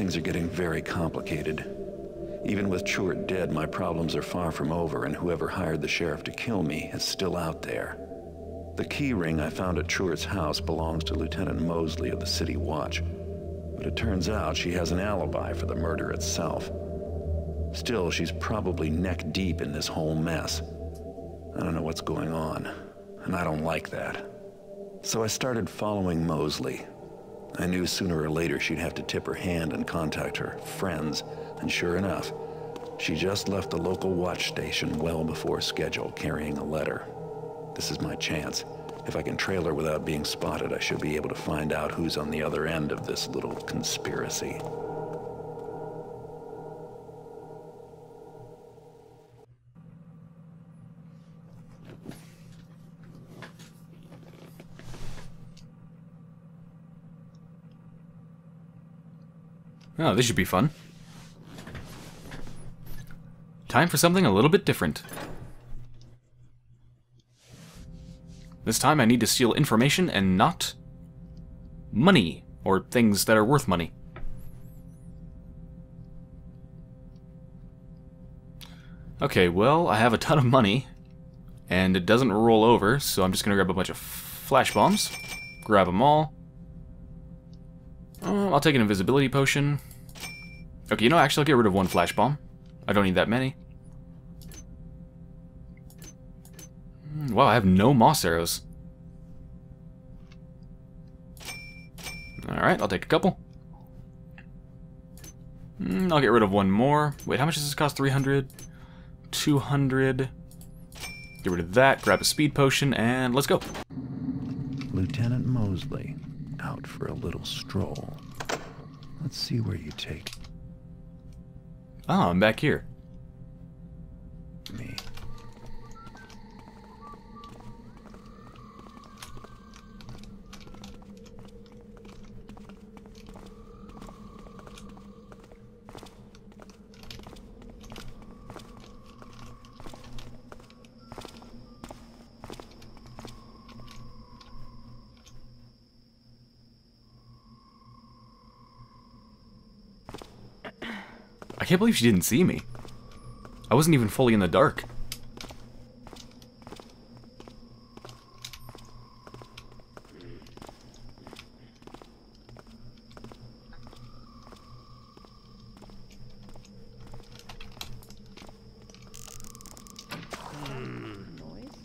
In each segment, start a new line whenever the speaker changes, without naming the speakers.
Things are getting very complicated. Even with Truart dead, my problems are far from over, and whoever hired the sheriff to kill me is still out there. The key ring I found at Truart's house belongs to Lieutenant Mosley of the City Watch, but it turns out she has an alibi for the murder itself. Still, she's probably neck deep in this whole mess. I don't know what's going on, and I don't like that. So I started following Mosley. I knew sooner or later she'd have to tip her hand and contact her friends, and sure enough, she just left the local watch station well before schedule carrying a letter. This is my chance. If I can trail her without being spotted, I should be able to find out who's on the other end of this little conspiracy.
Oh, this should be fun. Time for something a little bit different. This time I need to steal information and not money, or things that are worth money. Okay, well, I have a ton of money, and it doesn't roll over, so I'm just to grab a bunch of flash bombs, grab them all. Uh, I'll take an invisibility potion. Okay, you know, actually, I'll get rid of one flash bomb. I don't need that many. Hmm, wow, I have no moss arrows. Alright, I'll take a couple. Mm, I'll get rid of one more. Wait, how much does this cost? 300? 200? Get rid of that, grab a speed potion, and let's go.
Lieutenant Mosley, out for a little stroll. Let's see where you take
Ah, I'm back here.
me.
I can't believe she didn't see me. I wasn't even fully in the dark.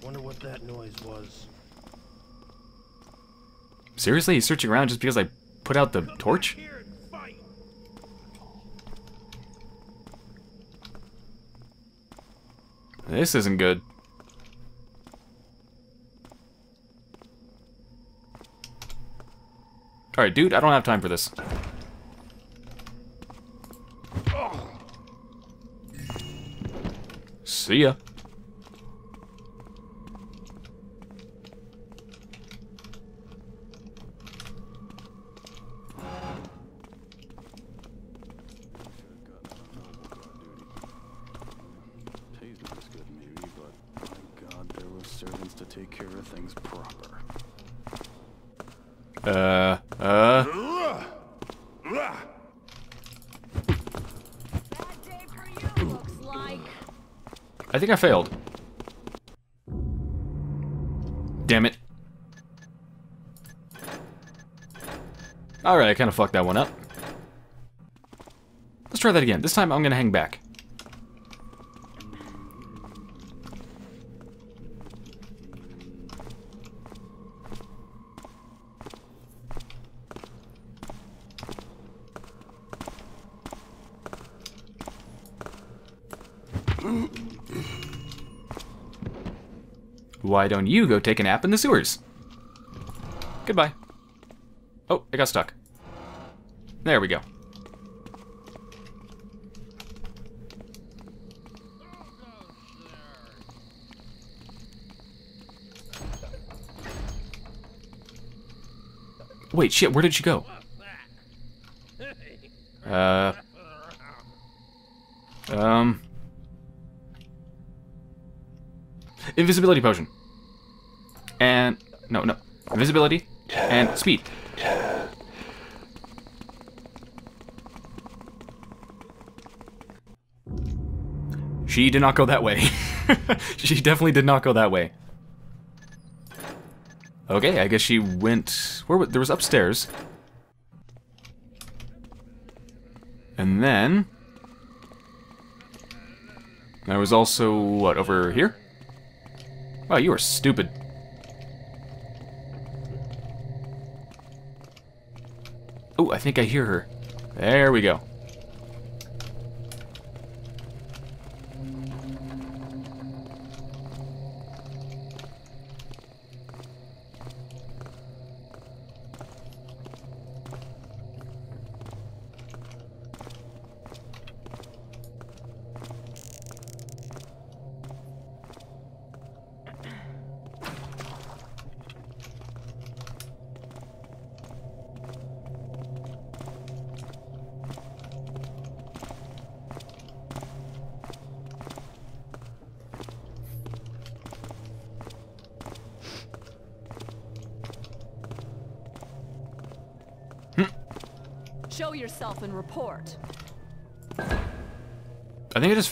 Wonder what that noise was.
Seriously? He's searching around just because I put out the torch?
Here and fight.
This isn't good. Alright, dude, I don't have time for this. See ya. I failed. Damn it. Alright, I kind of fucked that one up. Let's try that again. This time I'm gonna hang back. Why don't you go take a nap in the sewers? Goodbye. Oh, I got stuck. There we go. Wait, shit, where did she go? Uh... Um... Invisibility potion and no, no, invisibility and speed. She did not go that way. she definitely did not go that way. Okay, I guess she went where there was upstairs. And then there was also what over here? Wow, you are stupid. I think I hear her. There we go.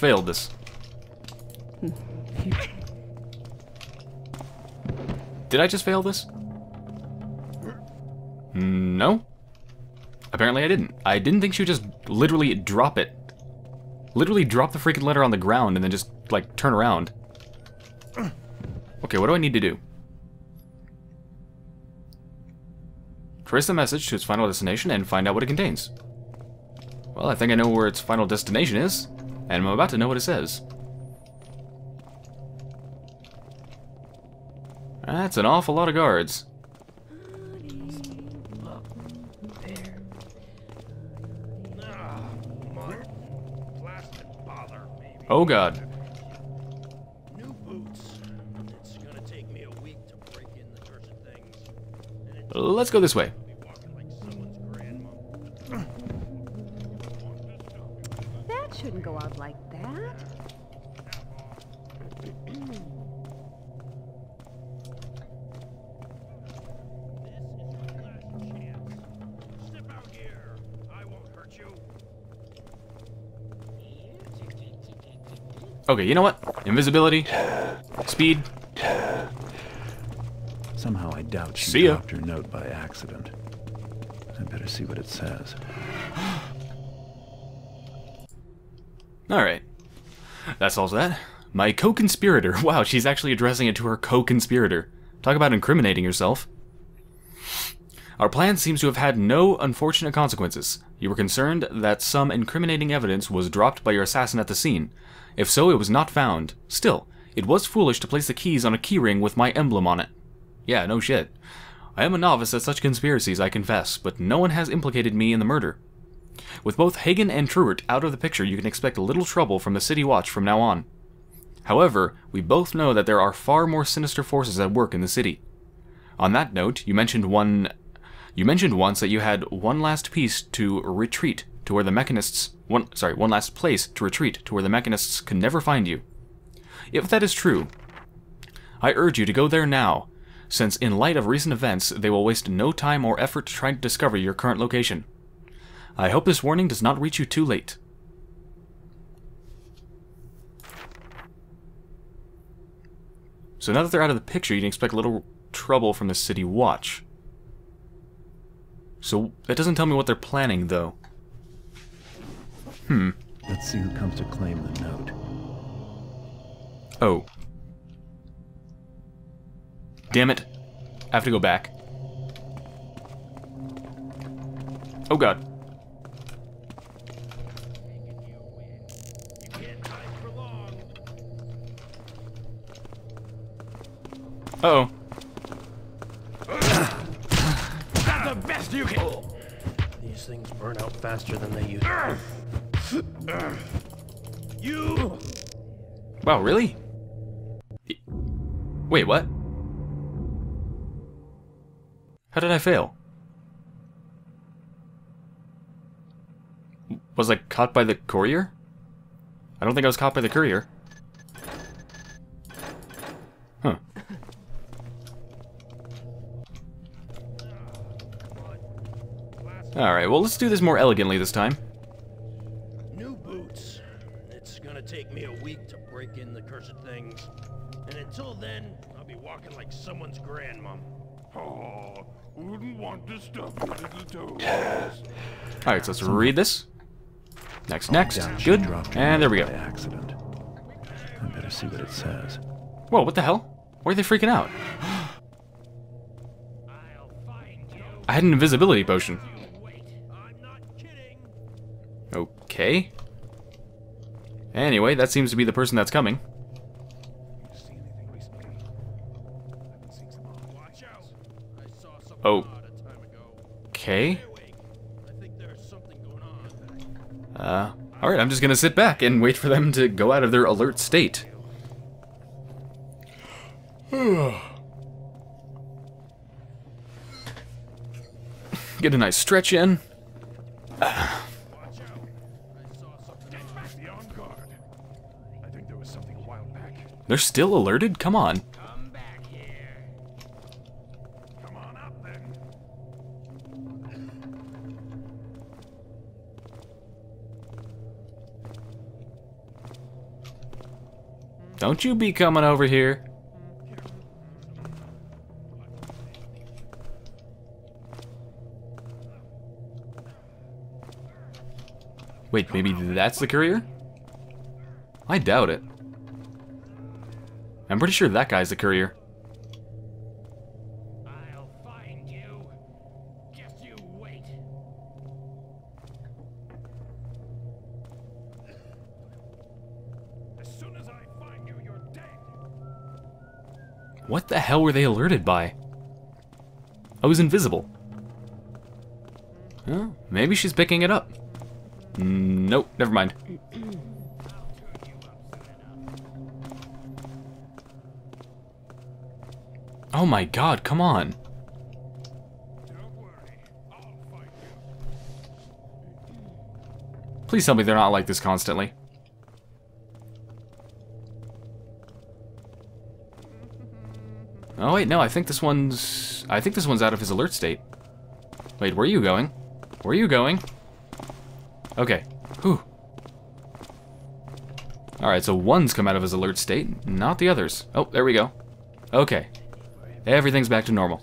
Failed this. Did I just fail this? No. Apparently I didn't. I didn't think she would just literally drop it. Literally drop the freaking letter on the ground and then just, like, turn around. Okay, what do I need to do? Trace the message to its final destination and find out what it contains. Well, I think I know where its final destination is, and I'm about to know what it says. That's an awful lot of guards. Oh god.
New boots. It's gonna
That shouldn't go out like that.
This is your last chance. Step out here. I won't hurt you.
Okay, you know what? Invisibility. Speed.
Somehow I doubt she dropped her note by accident. I better see what it says.
Alright. That's all that. My co-conspirator. Wow, she's actually addressing it to her co-conspirator. Talk about incriminating yourself. Our plan seems to have had no unfortunate consequences. You were concerned that some incriminating evidence was dropped by your assassin at the scene. If so, it was not found. Still, it was foolish to place the keys on a keyring with my emblem on it. Yeah, no shit. I am a novice at such conspiracies, I confess, but no one has implicated me in the murder. With both Hagen and Truart out of the picture, you can expect little trouble from the City Watch from now on. However, we both know that there are far more sinister forces at work in the city. On that note, you mentioned one you mentioned once that you had one last piece to retreat to where the mechanists one sorry, one last place to retreat to where the mechanists can never find you. If that is true, I urge you to go there now, since in light of recent events, they will waste no time or effort trying to discover your current location. I hope this warning does not reach you too late. So now that they're out of the picture, you can expect a little trouble from the City Watch. So that doesn't tell me what they're planning, though. Hmm.
Let's see who comes to claim the note.
Oh. Damn it. I have to go back. Oh god.
You can't hide for long.
Uh oh.
The best you can. These things burn out faster than they used to. You.
Wow, really? Wait, what? How did I fail? Was I caught by the courier? I don't think I was caught by the courier. Alright, well, let's do this more elegantly this time.
New boots. It's gonna take me a week to break in the cursed things. And until then, I'll be walking like someone's grandmom.
Oh, wouldn't want to stop your little toes.
Alright, so let's read this. Next, next.
Doubt
Good. And there we go.
accident. I better see what it says.
Whoa, what the hell? Why are they freaking out?
I'll find you.
I had an invisibility potion.
Wait, I'm not kidding.
Okay. Anyway, that seems to be the person that's coming. Oh. Okay. Uh, alright, I'm just gonna sit back and wait for them to go out of their alert state. Get a nice stretch in. They're still alerted? Come on.
Come back here.
Come on up then.
Don't you be coming over here. Wait, maybe that's the courier? I doubt it. I'm pretty sure that guy's the courier.
I'll find you. Just you wait.
As soon as I find you, you're dead.
What the hell were they alerted by? I was invisible. Huh? Maybe she's picking it up. Nope, never mind. Oh my god, come on. Please tell me they're not like this constantly. Oh wait, no, I think this one's... I think this one's out of his alert state. Wait, where are you going? Where are you going? Okay. Whew. Alright, so one's come out of his alert state, not the others. Oh, there we go. Okay. Everything's back to normal.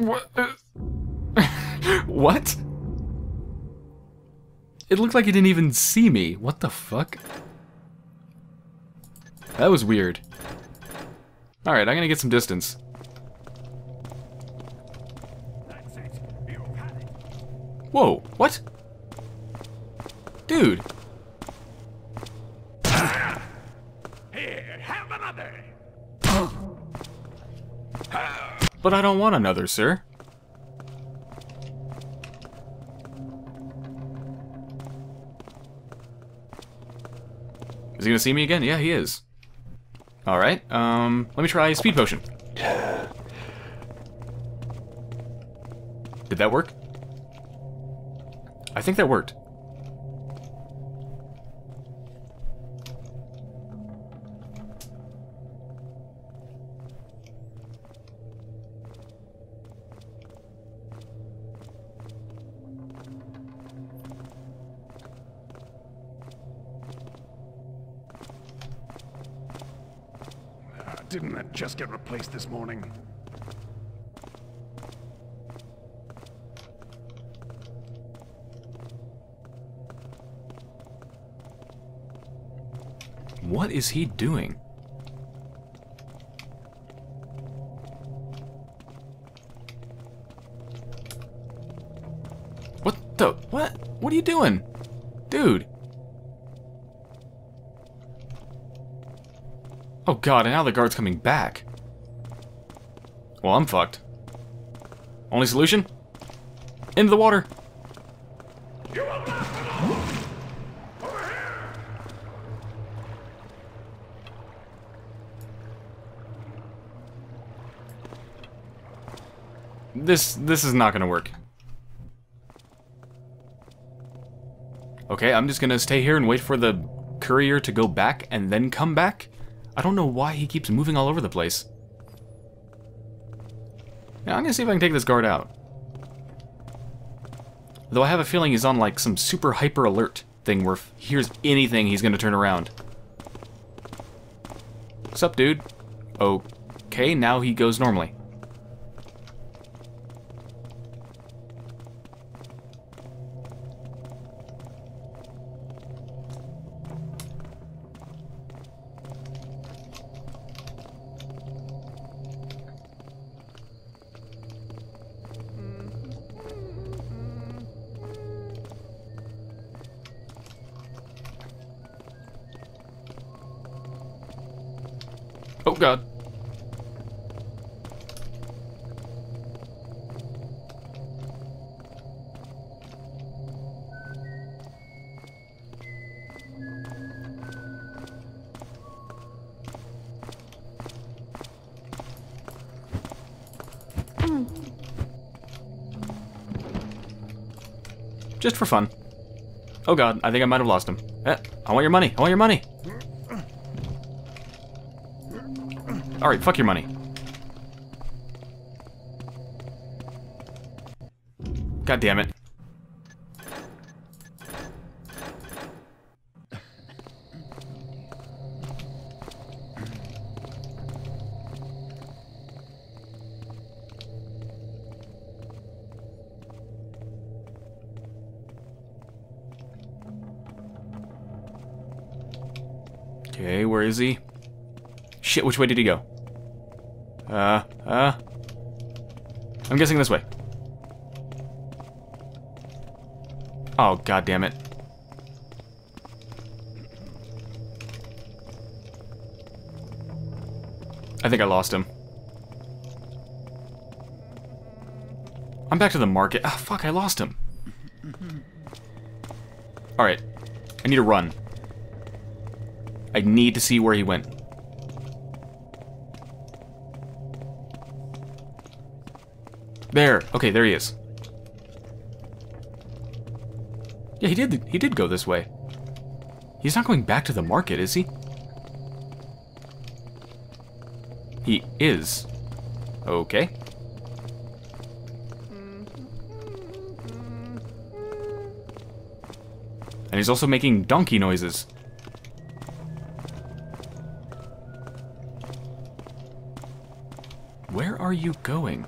What? what? It looked like he didn't even see me. What the fuck? That was weird. Alright, I'm gonna get some distance. Whoa, what? Dude,
Here, have another.
but I don't want another, sir. Is he gonna see me again? Yeah, he is. Alright, um, let me try a speed potion. Did that work? I think that worked.
Didn't that just get replaced this morning?
What is he doing? What the? What? What are you doing? Dude. Oh god, and now the guard's coming back. Well, I'm fucked. Only solution? Into the water. This this is not gonna work. Okay, I'm just gonna stay here and wait for the courier to go back and then come back. I don't know why he keeps moving all over the place. Yeah, I'm gonna see if I can take this guard out. Though I have a feeling he's on like some super hyper alert thing where if he hears anything, he's gonna turn around. What's up, dude? Okay, now he goes normally. For fun. Oh god, I think I might have lost him. Eh, I want your money. I want your money. Alright, fuck your money. God damn it. Which way did he go? Uh, uh. I'm guessing this way. Oh, god damn it. I think I lost him. I'm back to the market. Ah, fuck, I lost him. Alright. I need to run. I need to see where he went. There. Okay, there he is. Yeah, he did. He did go this way. He's not going back to the market, is he? He is. Okay. And he's also making donkey noises. Where are you going?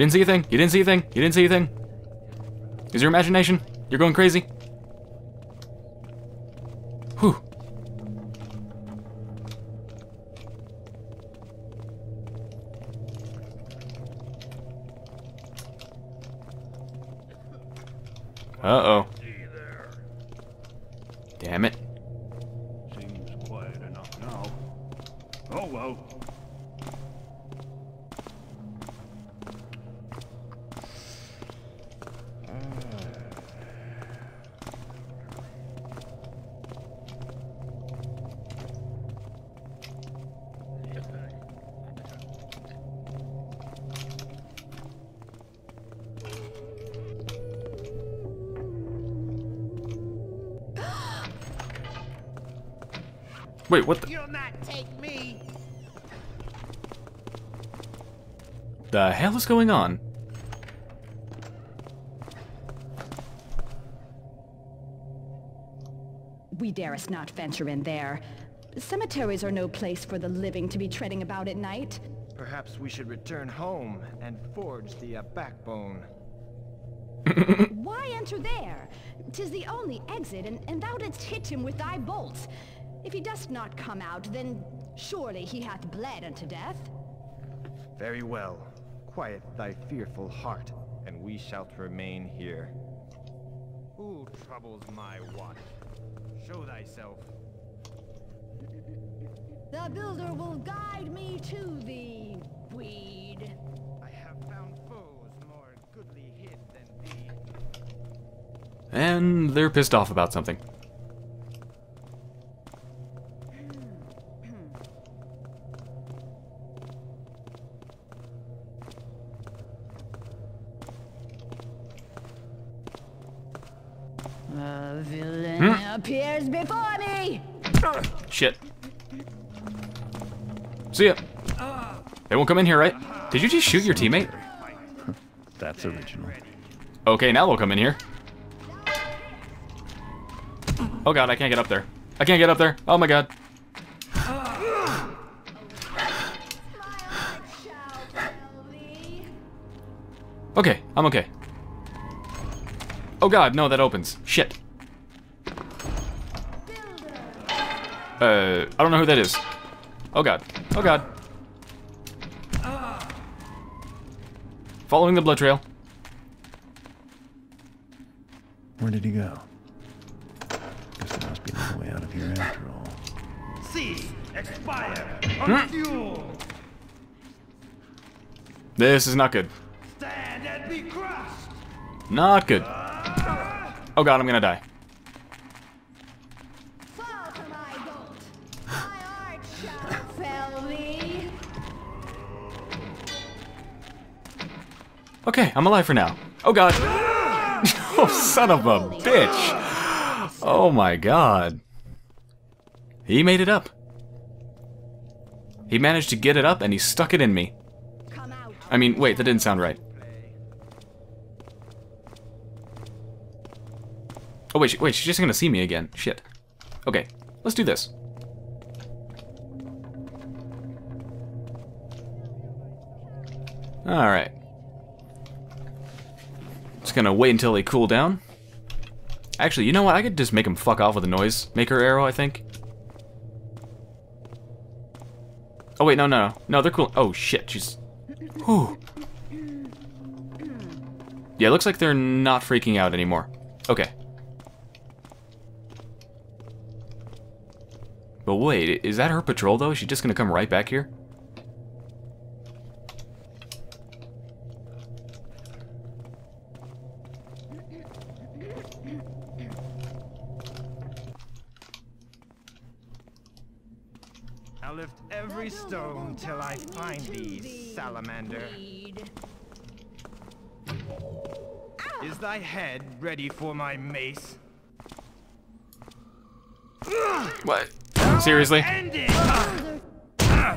Didn't see a thing? You didn't see a thing? You didn't see a thing? Is your imagination? You're going crazy? Wait, what the?
You'll not take me.
The hell is going on?
We darest not venture in there. Cemeteries are no place for the living to be treading about at night.
Perhaps we should return home and forge the uh, backbone.
Why enter there? Tis the only exit, and, and thou didst hit him with thy bolts. If he does not come out, then surely he hath bled unto death.
Very well. Quiet thy fearful heart, and we shalt remain here. Who troubles my watch? Show thyself.
The builder will guide me to thee, weed.
I have found foes more goodly hid than thee.
And they're pissed off about something.
Appears before me!
Shit. See ya. They won't come in here, right? Did you just shoot your teammate?
That's original.
Okay, now they'll come in here. Oh god, I can't get up there. I can't get up there. Oh my god.
My heart shall tell thee.
Okay, I'm okay. Oh god, no, that opens. Shit. Uh, I don't know who that is. Oh god. Oh god. Following the blood trail.
Where did he go? Guess there must be another way out of here after all.
Cease! Expire! Unfuel!
This is not good.
Stand and be crushed!
Not good. Oh god, I'm gonna die. Okay, I'm alive for now. Oh god. oh, son of a bitch. Oh my god. He made it up. He managed to get it up and he stuck it in me. I mean, wait, that didn't sound right. Oh wait, she- wait, she's just gonna see me again. Shit. Okay, let's do this. Alright. Just gonna wait until they cool down. Actually, you know what? I could just make them fuck off with a noise maker arrow, I think. Oh wait, no, no, no. No, they're cool. Oh shit, she's... Whew. Yeah, it looks like they're not freaking out anymore. Okay. But wait, is that her patrol though? Is she just gonna come right back here?
I'll lift every stone till I find thee, salamander.
Weed. Ah!
Is thy head ready for my mace?
What? Seriously?
Ah, end it! Ah!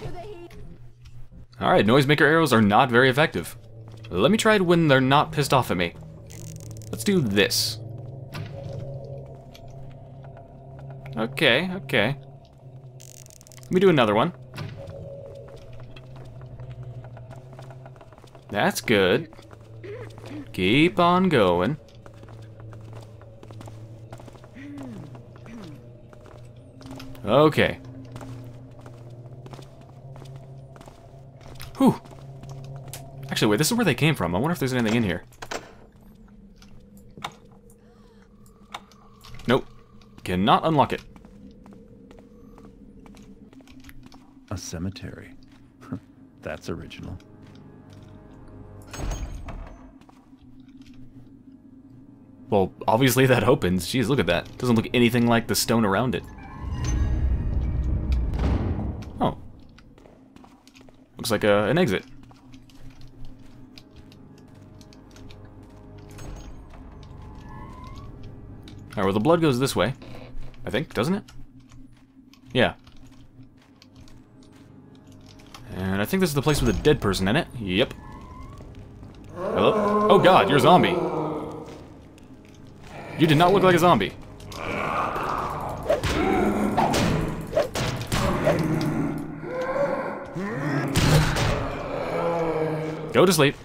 To the heat.
Alright, noisemaker arrows are not very effective. Let me try it when they're not pissed off at me. Let's do this. Okay, okay. Let me do another one. That's good. Keep on going. Okay. Whew. Actually, wait, this is where they came from. I wonder if there's anything in here. Nope. Cannot unlock it.
A cemetery. That's original.
Well, obviously that opens. Jeez, look at that. Doesn't look anything like the stone around it. Oh. Looks like a, an exit. Alright, well the blood goes this way. I think, doesn't it? Yeah. And I think this is the place with a dead person in it. Yep. Hello? Oh god, you're a zombie. You did not look like a zombie. Go to sleep.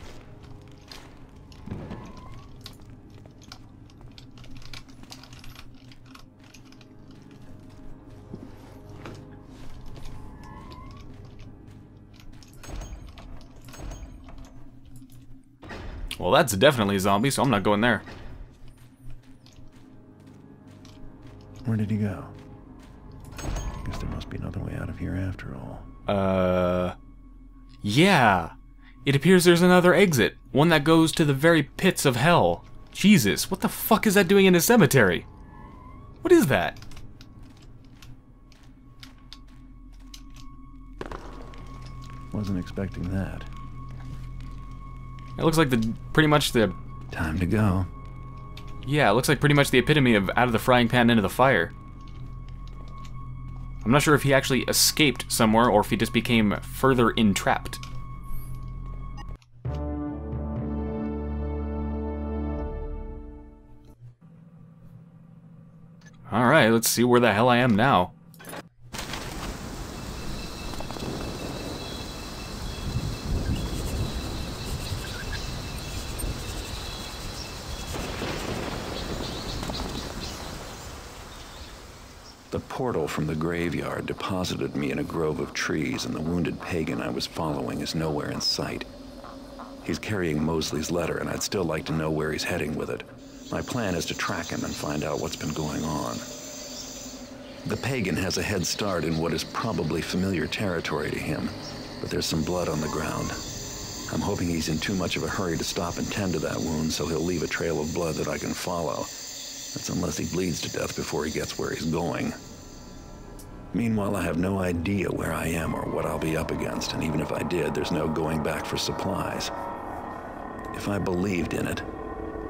Well, that's definitely a zombie, so I'm not going there.
Where did he go? Guess there must be another way out of here after all.
Uh. Yeah! It appears there's another exit. One that goes to the very pits of hell. Jesus, what the fuck is that doing in a cemetery? What is that?
Wasn't expecting that.
It looks like the pretty much the
Time to go.
Yeah, looks like pretty much the epitome of out of the frying pan into the fire. I'm not sure if he actually escaped somewhere or if he just became further entrapped. Alright, let's see where the hell I am now.
The portal from the graveyard deposited me in a grove of trees, and the wounded pagan I was following is nowhere in sight. He's carrying Mosley's letter, and I'd still like to know where he's heading with it. My plan is to track him and find out what's been going on. The pagan has a head start in what is probably familiar territory to him, but there's some blood on the ground. I'm hoping he's in too much of a hurry to stop and tend to that wound, so he'll leave a trail of blood that I can follow. That's unless he bleeds to death before he gets where he's going. Meanwhile, I have no idea where I am or what I'll be up against, and even if I did, there's no going back for supplies. If I believed in it,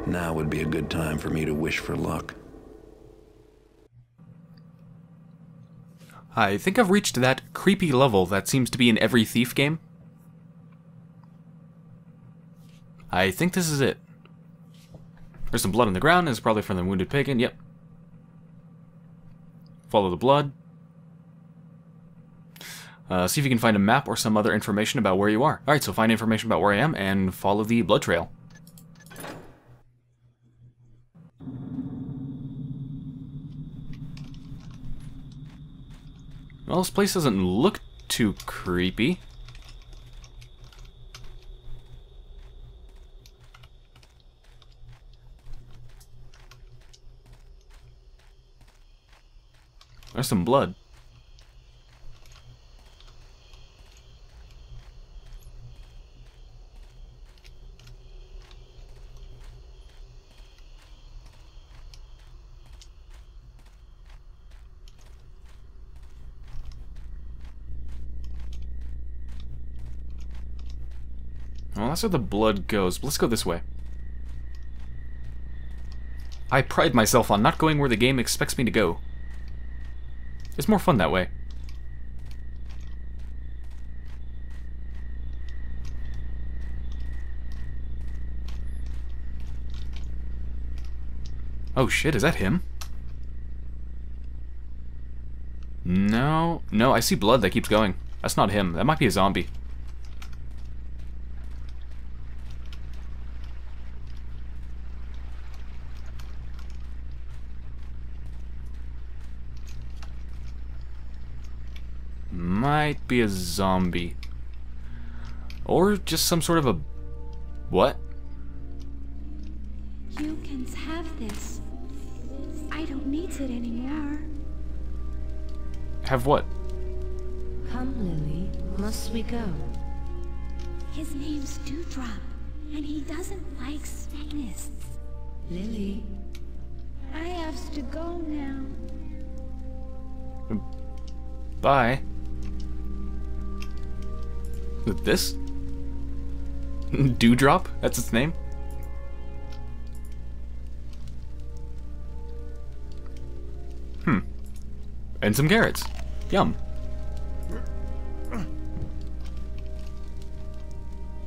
now would be a good time for me to wish for luck.
I think I've reached that creepy level that seems to be in every Thief game. I think this is it. There's some blood on the ground, it's probably from the wounded pagan, yep. Follow the blood. Uh, see if you can find a map or some other information about where you are. Alright, so find information about where I am and follow the blood trail. Well, this place doesn't look too creepy. There's some blood. That's where the blood goes. Let's go this way. I pride myself on not going where the game expects me to go. It's more fun that way. Oh shit, is that him? No, no, I see blood that keeps going. That's not him. That might be a zombie. Might be a zombie. Or just some sort of a... What?
You can have this. I don't need it anymore.
Have what?
Come, Lily. Must we go?
His name's Dewdrop, and he doesn't like Satanists.
Lily.
I have to go now.
Bye. This? Dewdrop? That's its name? Hmm. And some carrots. Yum.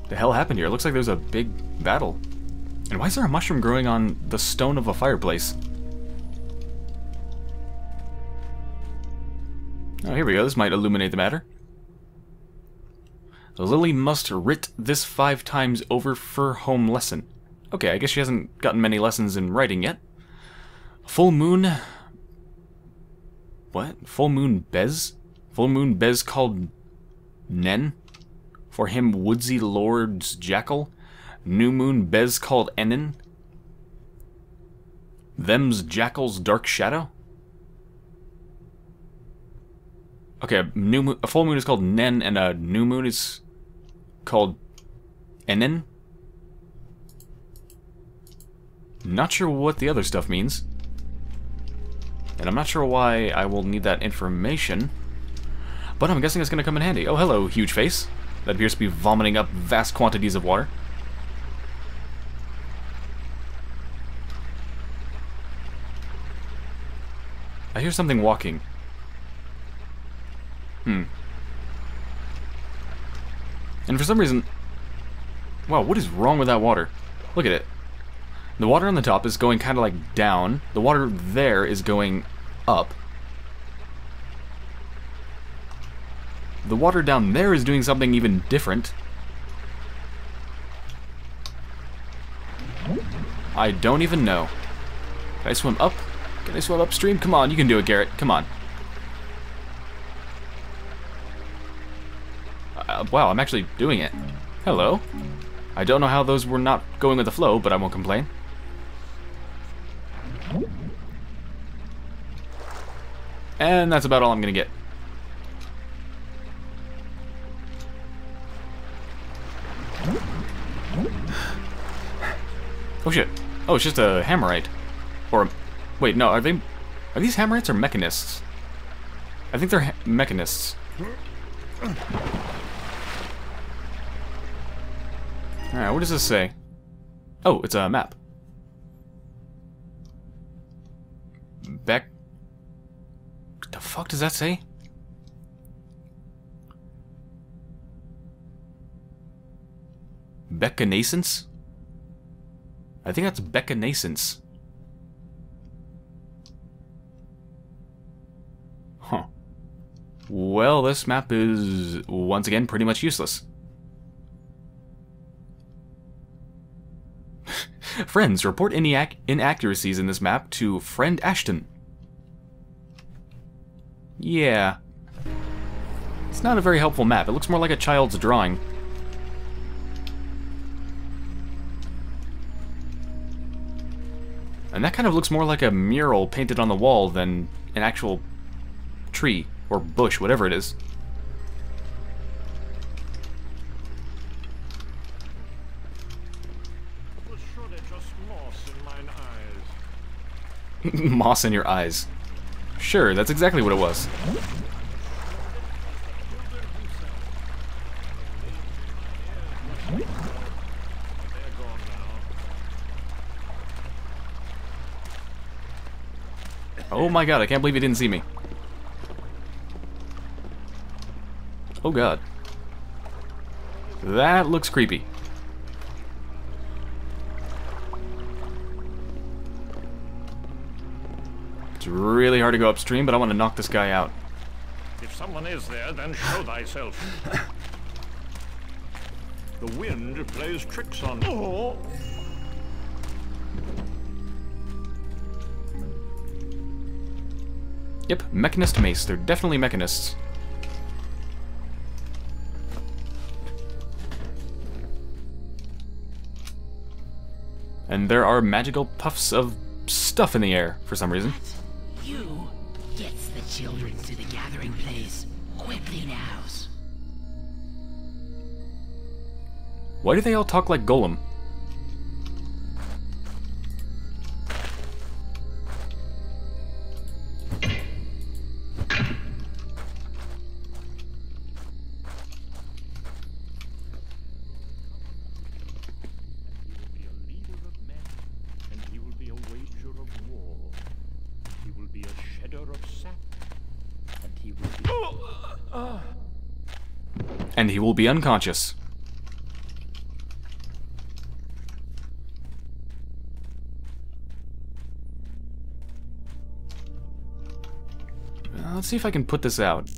The hell happened here? It looks like there's a big battle. And why is there a mushroom growing on the stone of a fireplace? Oh, here we go. This might illuminate the matter. Lily must writ this five times over for home lesson. Okay, I guess she hasn't gotten many lessons in writing yet. Full moon... What? Full moon Bez? Full moon Bez called Nen? For him woodsy lord's jackal? New moon Bez called Enin? Them's jackal's dark shadow? Okay, a new moon, a full moon is called Nen, and a new moon is called Enen. Not sure what the other stuff means. And I'm not sure why I will need that information. But I'm guessing it's going to come in handy. Oh, hello, huge face. That appears to be vomiting up vast quantities of water. I hear something walking. Hmm. And for some reason... Wow, what is wrong with that water? Look at it. The water on the top is going kind of like down. The water there is going up. The water down there is doing something even different. I don't even know. Can I swim up? Can I swim upstream? Come on, you can do it, Garrett. Come on. Uh, Uh, wow, I'm actually doing it. Hello. I don't know how those were not going with the flow, but I won't complain. And that's about all I'm to get. Oh shit. Oh, it's just a hammerite. Or, wait, no, are they... Are these hammerites or mechanists? I think they're mechanists. Alright, what does this say? Oh, it's a map. Beck... What the fuck does that say? Becconascence? I think that's Becconascence. Huh. Well, this map is, once again, pretty much useless. Friends, report any inaccuracies in this map to Friend Ashton. Yeah. It's not a very helpful map. It looks more like a child's drawing. And that kind of looks more like a mural painted on the wall than an actual tree or bush, whatever it is. moss in your eyes. Sure, that's exactly what it was. Oh my god, I can't believe he didn't see me. Oh god. That looks creepy. Really hard to go upstream, but I want to knock this guy out.
If someone is there, then show thyself. the wind plays tricks on me. Oh.
Yep, Mechanist Mace. They're definitely Mechanists. And there are magical puffs of stuff in the air for some reason. Why do they all talk like Gollum? Will be unconscious. Uh, let's see if I can put this out.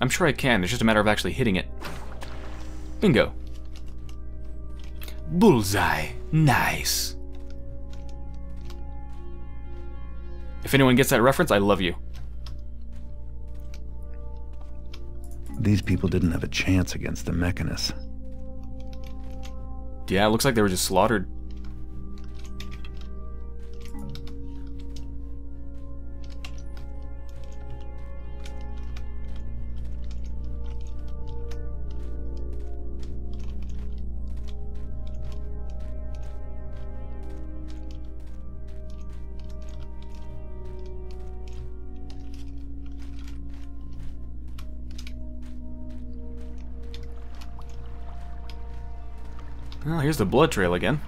I'm sure I can, it's just a matter of actually hitting it. Bingo. Bullseye. Nice. If anyone gets that reference, I love you.
These people didn't have a chance against the Mechanists.
Yeah, it looks like they were just slaughtered. Well, here's the blood trail again.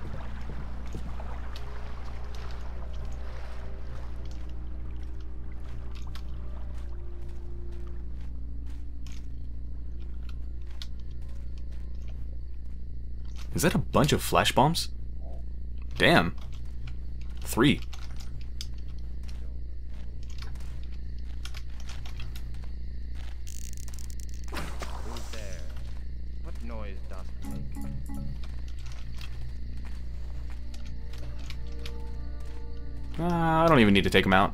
Is that a bunch of flash bombs? Damn. Three. Need to take them out.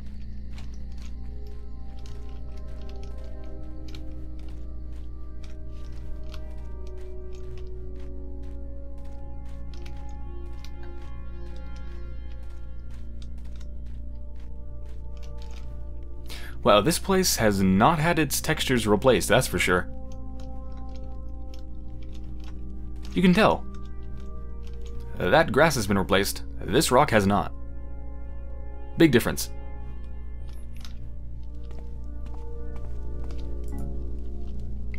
Wow, this place has not had its textures replaced, that's for sure. You can tell. That grass has been replaced, this rock has not. Big difference.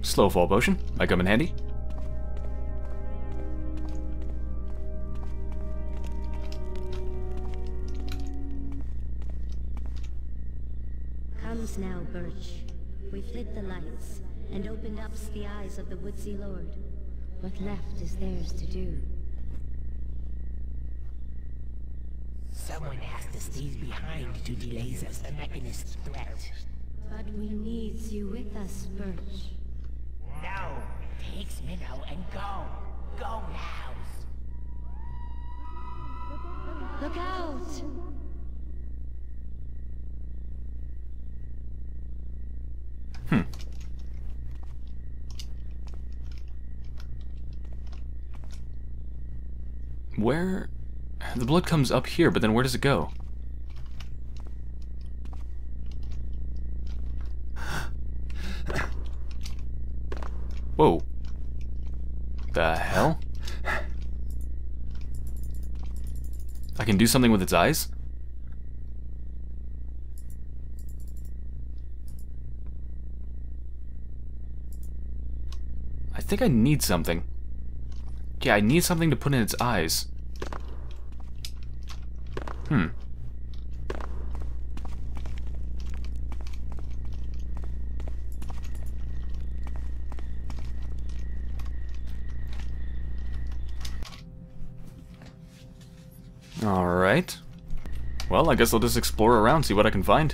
Slow fall potion, might come in handy.
Comes now, Birch. We've lit the lights and opened up the eyes of the woodsy lord. What left is theirs to do.
Has to stay behind to delay us. the Mechanist threat.
But we needs you with us, Birch.
No! Takes Minnow and go! Go now!
Look out!
Hmm. Where... The blood comes up here, but then where does it go? Whoa. The hell? I can do something with its eyes? I think I need something. Yeah, I need something to put in its eyes. Hmm. Alright. Well, I guess I'll just explore around, see what I can find.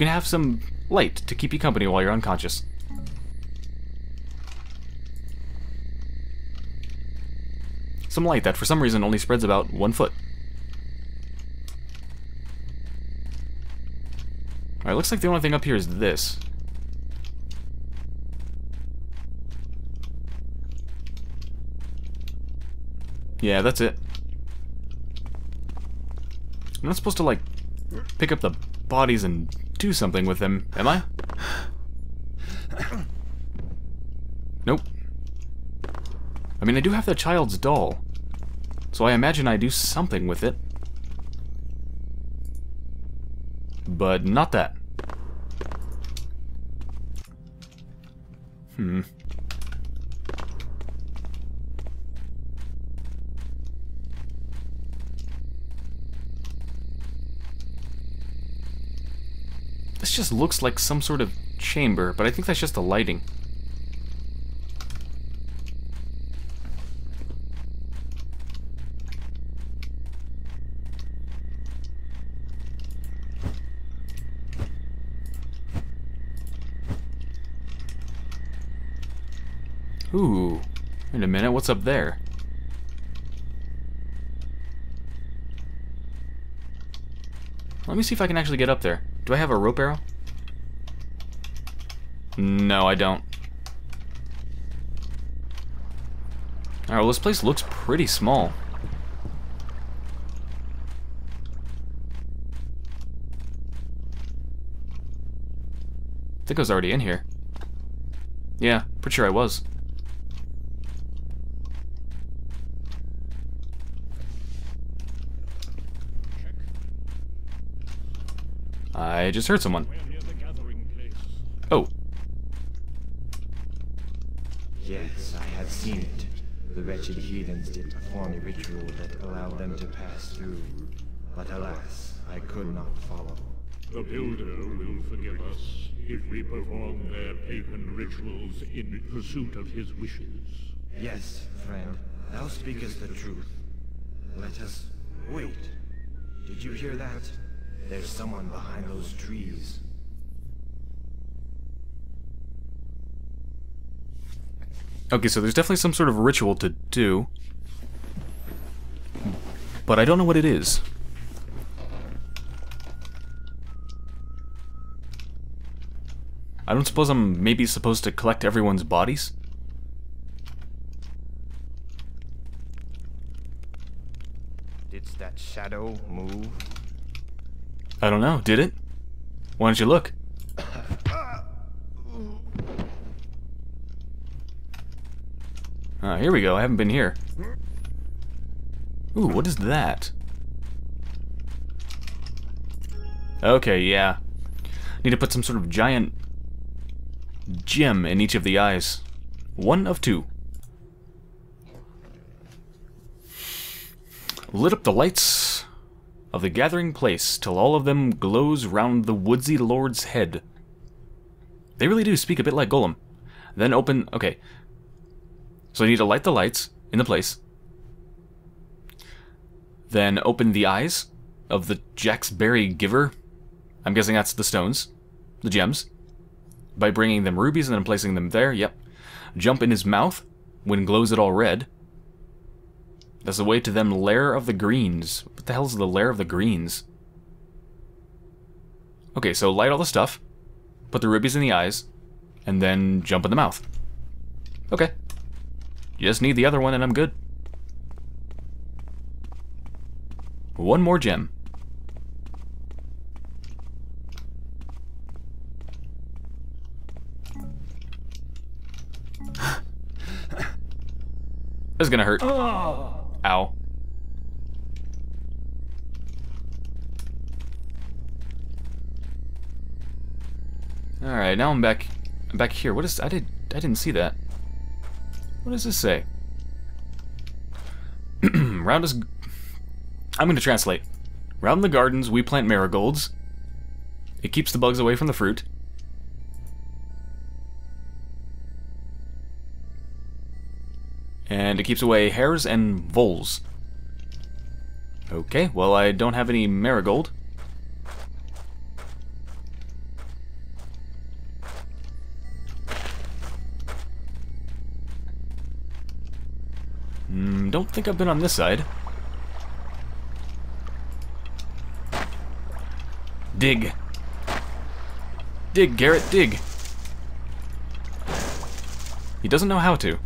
Can have some light to keep you company while you're unconscious. Some light that for some reason only spreads about one foot. Alright, looks like the only thing up here is this. Yeah, that's it. I'm not supposed to, like, pick up the bodies and do something with them, am I? Nope. I mean, I do have the child's doll, so I imagine I do something with it. But not that. Hmm. Just looks like some sort of chamber, but I think that's just the lighting. Ooh. Wait a minute, what's up there? Let me see if I can actually get up there. Do I have a rope arrow? No, I don't. Alright, well, this place looks pretty small. I think I was already in here. Yeah, pretty sure I was. I just heard someone. Oh.
Yes, I have seen it. The wretched heathens did perform a ritual that allowed them to pass through. But alas, I could not follow.
The Builder will forgive us if we perform their pagan rituals in pursuit of his wishes.
Yes, friend, thou speakest the truth. Let us wait. Did you hear that? There's someone behind those trees.
Okay, so there's definitely some sort of ritual to do. But I don't know what it is. I don't suppose I'm maybe supposed to collect everyone's bodies?
Did that shadow move?
I don't know, did it? Why don't you look? Ah, here we go, I haven't been here. Ooh, what is that? Okay, yeah. Need to put some sort of giant gem in each of the eyes. One of two. Lit up the lights of the gathering place till all of them glows round the woodsy lord's head. They really do speak a bit like Gollum. Then open... Okay. So I need to light the lights in the place. Then open the eyes of the Jaxberry giver. I'm guessing that's the stones. The gems. By bringing them rubies and then placing them there. Yep. Jump in his mouth when glows it all red. That's the way to them lair of the greens. What the hell is the lair of the greens? Okay, so light all the stuff, put the rubies in the eyes, and then jump in the mouth. Okay. You just need the other one and I'm good. One more gem. this is gonna hurt.
Oh.
Ow. Alright, now I'm back I'm back here. What is I did I didn't see that. What does this say? Round us I'm gonna translate. Round the gardens we plant marigolds. It keeps the bugs away from the fruit. And it keeps away hares and voles. Okay, well I don't have any marigold. Don't think I've been on this side. Dig. Dig, Garrett, dig. He doesn't know how to.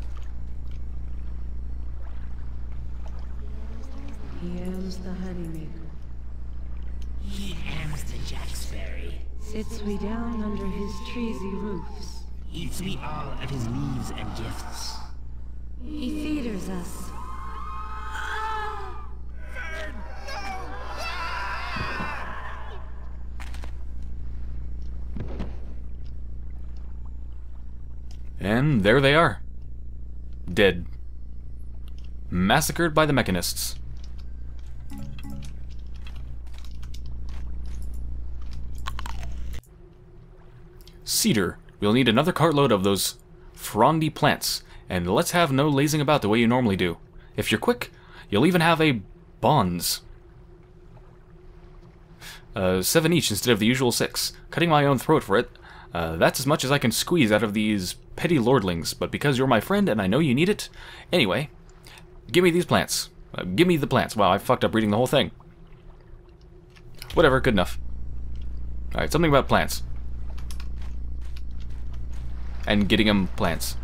He hams the honeymaker.
He hams the jackberry.
Sits we down under his treesy roofs.
Eats we all of his leaves and gifts.
He feeders us.
And there they are. Dead. Massacred by the mechanists. Cedar. We'll need another cartload of those frondy plants, and let's have no lazing about the way you normally do. If you're quick, you'll even have a bonds. Uh, seven each instead of the usual six. Cutting my own throat for it. Uh, that's as much as I can squeeze out of these petty lordlings, but because you're my friend and I know you need it... Anyway, give me these plants. Uh, give me the plants. Wow, I fucked up reading the whole thing. Whatever, good enough. Alright, something about plants. And getting them plants.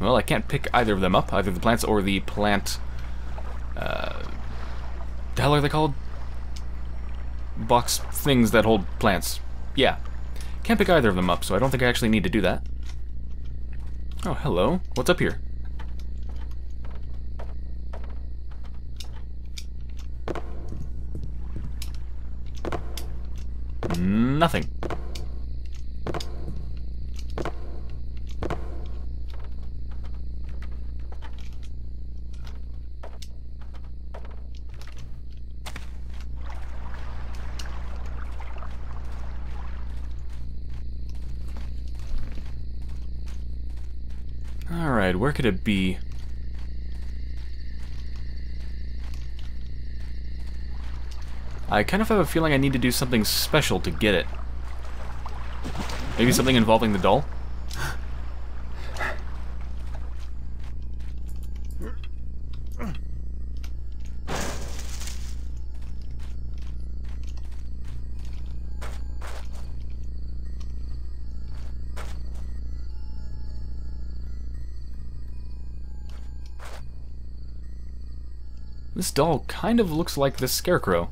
Well, I can't pick either of them up, either the plants or the plant... Uh, the hell are they called? Box things that hold plants. Yeah. Can't pick either of them up, so I don't think I actually need to do that. Oh, hello. What's up here? Nothing. Alright, where could it be? I kind of have a feeling I need to do something special to get it. Maybe something involving the doll? This doll kind of looks like this scarecrow.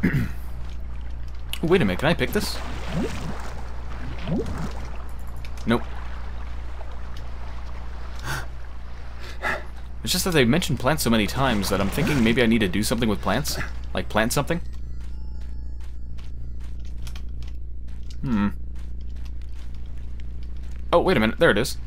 Wait a minute, can I pick this? Nope. It's just that they mentioned plants so many times that I'm thinking maybe I need to do something with plants. Like plant something. Hmm. Oh, wait a minute. There it is.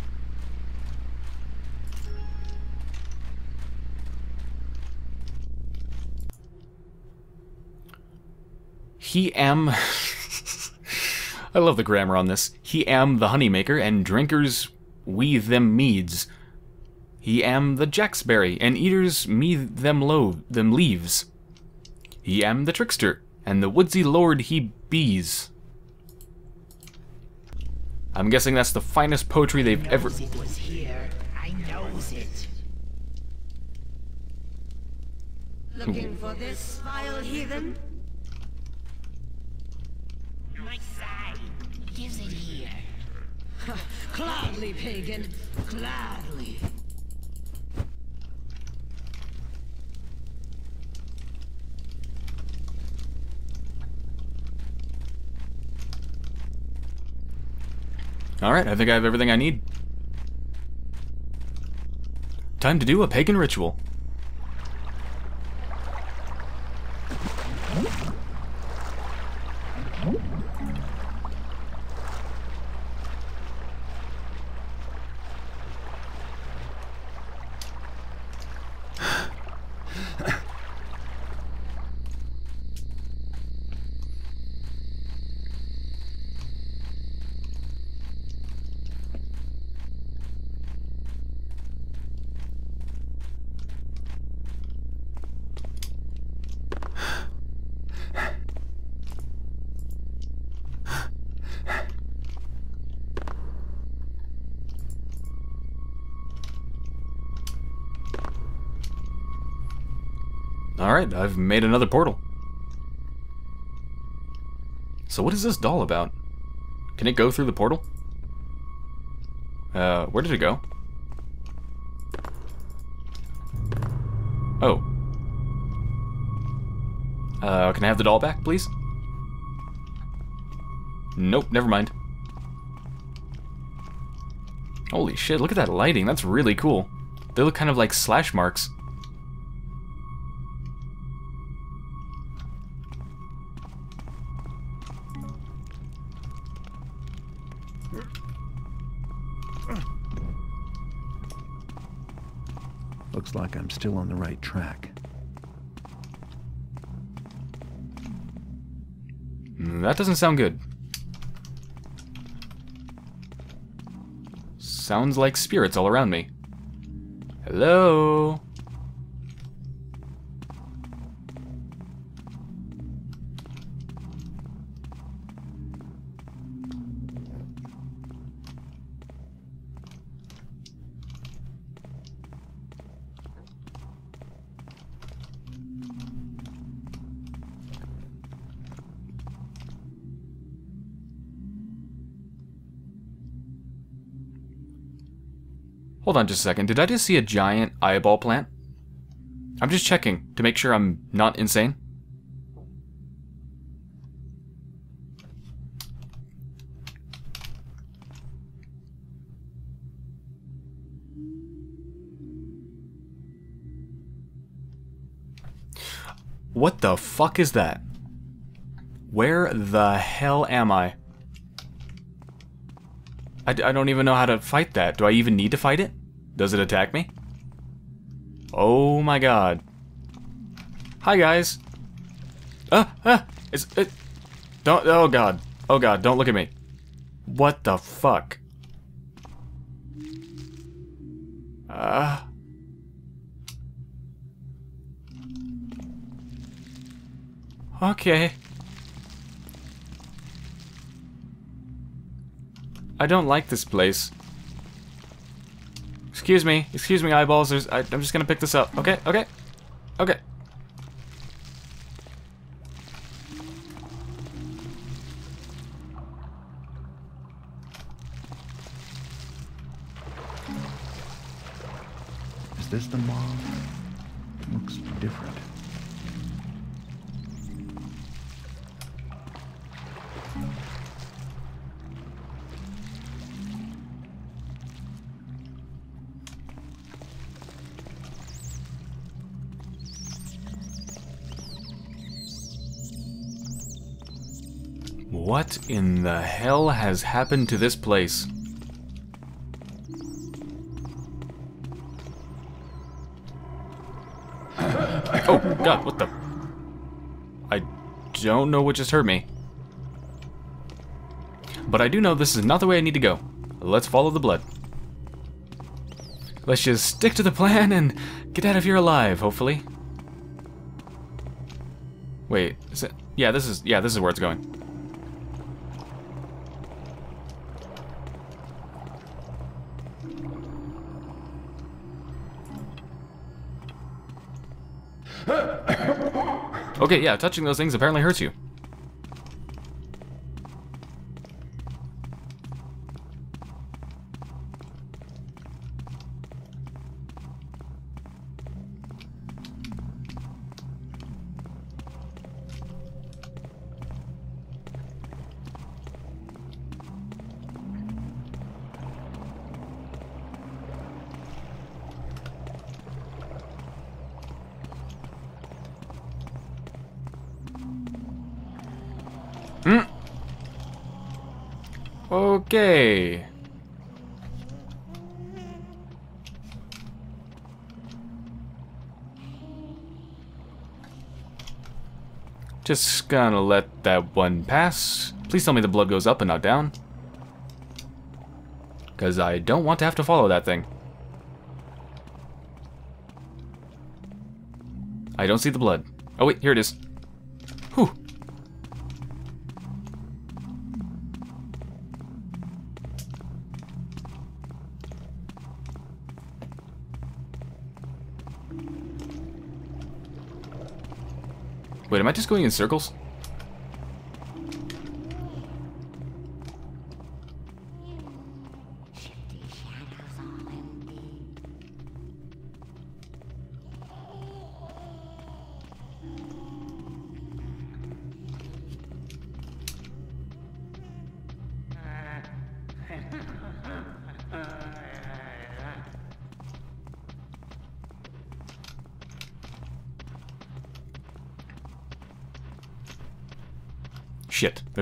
He am... I love the grammar on this. He am the honeymaker, and drinkers we them meads. He am the jacksberry, and eaters me them lo them leaves. He am the trickster, and the woodsy lord he bees. I'm guessing that's the finest poetry they've ever...
It was here. I knows it.
Looking for this vile heathen?
My side. Gives it here.
Gladly, pagan. Gladly.
Alright, I think I have everything I need. Time to do a pagan ritual. Alright, I've made another portal. So what is this doll about? Can it go through the portal? Uh, where did it go? Oh. Uh, can I have the doll back, please? Nope, never mind. Holy shit, look at that lighting. That's really cool. They look kind of like slash marks.
Still on the right track.
That doesn't sound good. Sounds like spirits all around me. Hello? Hold on just a second. Did I just see a giant eyeball plant? I'm just checking to make sure I'm not insane. What the fuck is that? Where the hell am I? I, I don't even know how to fight that. Do I even need to fight it? Does it attack me? Oh my god. Hi guys. Ah, ah, it's, it, don't, oh god. Oh god, don't look at me. What the fuck? Ah. Uh, Okay. I don't like this place. Excuse me, excuse me, eyeballs. There's, I, I'm just gonna pick this up. Okay, okay, okay.
Is this the mom?
What in the hell has happened to this place? oh, God, what the... I don't know what just hurt me. But I do know this is not the way I need to go. Let's follow the blood. Let's just stick to the plan and get out of here alive, hopefully. Wait, is it? Yeah, this is, yeah, this is where it's going. Okay, yeah, touching those things apparently hurts you. Just gonna let that one pass. Please tell me the blood goes up and not down. Because I don't want to have to follow that thing. I don't see the blood. Oh wait, here it is. Wait, am I just going in circles?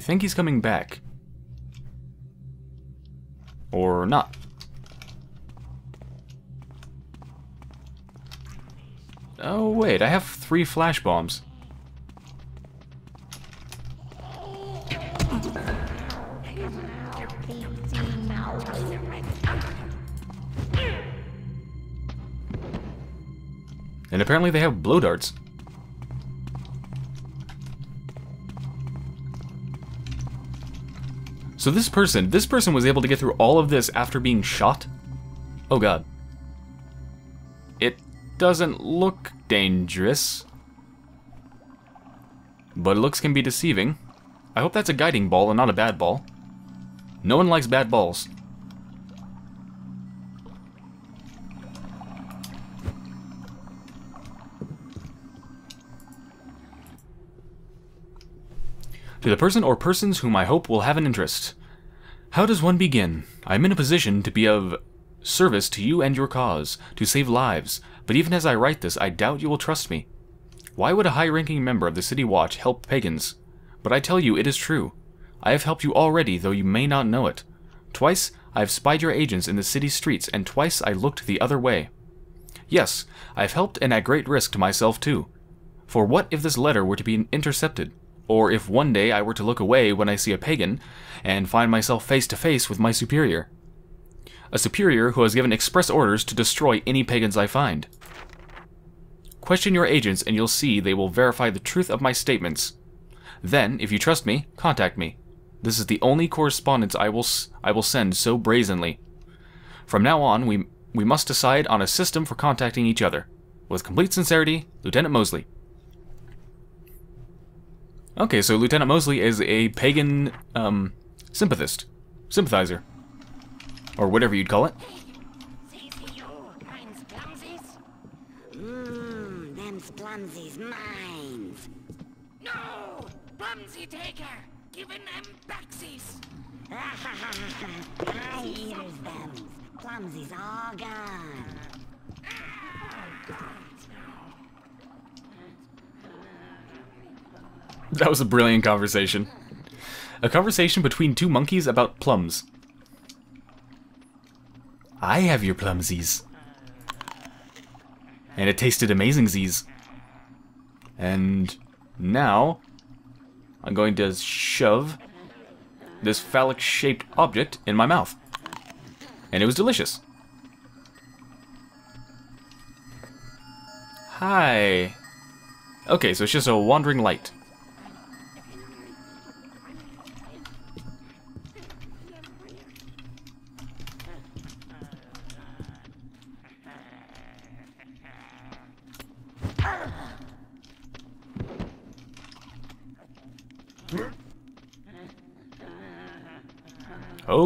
Think he's coming back. Or not. Oh, wait, I have three flash bombs. And apparently they have blow darts. So this person, this person was able to get through all of this after being shot? Oh god. It doesn't look dangerous. But looks can be deceiving. I hope that's a guiding ball and not a bad ball. No one likes bad balls. To the person or persons whom I hope will have an interest. How does one begin? I am in a position to be of service to you and your cause, to save lives, but even as I write this, I doubt you will trust me. Why would a high-ranking member of the City Watch help pagans? But I tell you, it is true. I have helped you already, though you may not know it. Twice, I have spied your agents in the city streets, and twice I looked the other way. Yes, I have helped and at great risk to myself too. For what if this letter were to be intercepted? Or if one day I were to look away when I see a pagan, and find myself face to face with my superior? A superior who has given express orders to destroy any pagans I find. Question your agents and you'll see they will verify the truth of my statements. Then, if you trust me, contact me. This is the only correspondence I will I will send so brazenly. From now on, we we must decide on a system for contacting each other. With complete sincerity, Lieutenant Mosley. Okay, so Lieutenant Mosley is a pagan um, sympathist, sympathizer, or whatever you'd call it.
Mmm, them's Plumsy's mines.
No!
That was a brilliant conversation. A conversation between two monkeys about plums. I have your plumsies. And it tasted amazing Z's. And now I'm going to shove this phallic-shaped object in my mouth. And it was delicious. Hi. Okay, so it's just a wandering light.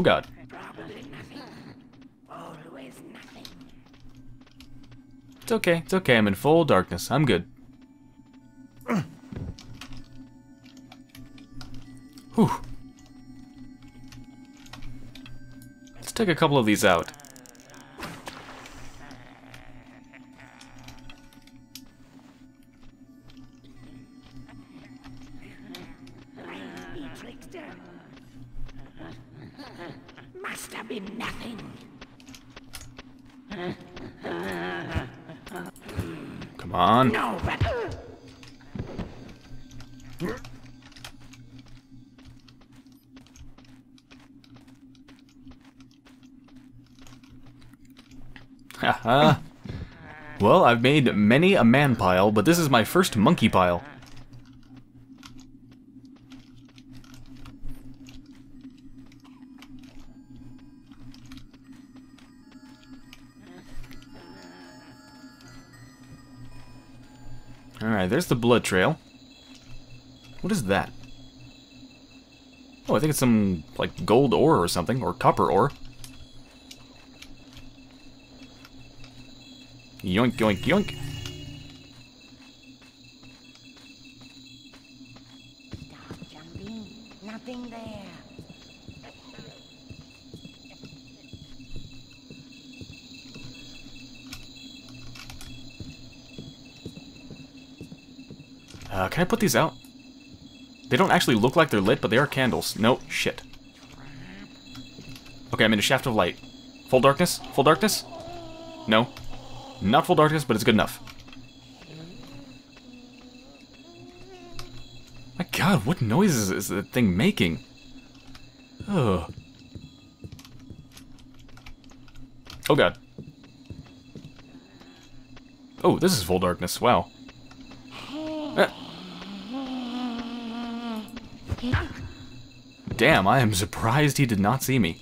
God. It's okay, it's okay, I'm in full darkness. I'm good. Whew. Let's take a couple of these out. Made many a man pile, but this is my first monkey pile. Alright, there's the blood trail. What is that? Oh, I think it's some, like, gold ore or something, or copper ore. Yoink, yoink, yoink. Stop jumping.
Nothing there.
Uh, can I put these out? They don't actually look like they're lit, but they are candles. No, shit. Okay, I'm in a shaft of light. Full darkness? Full darkness? No. Not full darkness, but it's good enough. My god, what noises is that thing making? Ugh. Oh god. Oh, this is full darkness. Wow. Uh. Damn, I am surprised he did not see me.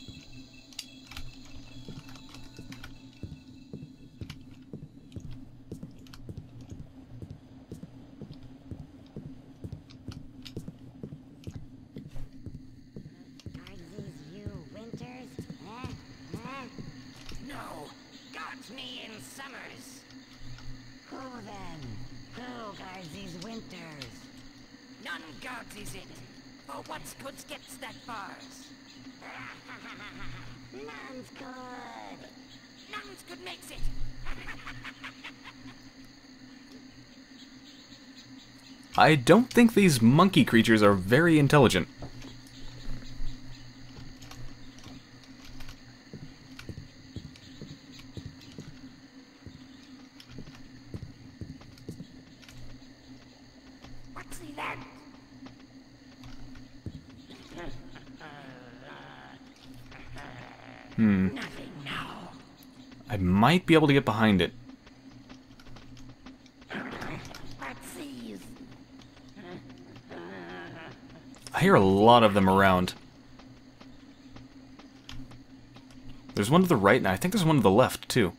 No, guards me in summers. Who then? Who guards these winters? None guards is it. For what's good gets that fars. None's good. None's good makes it.
I don't think these monkey creatures are very intelligent.
What's he then?
Hmm. I might be able to get behind it.
What's these?
I hear a lot of them around. There's one to the right, and I think there's one to the left, too.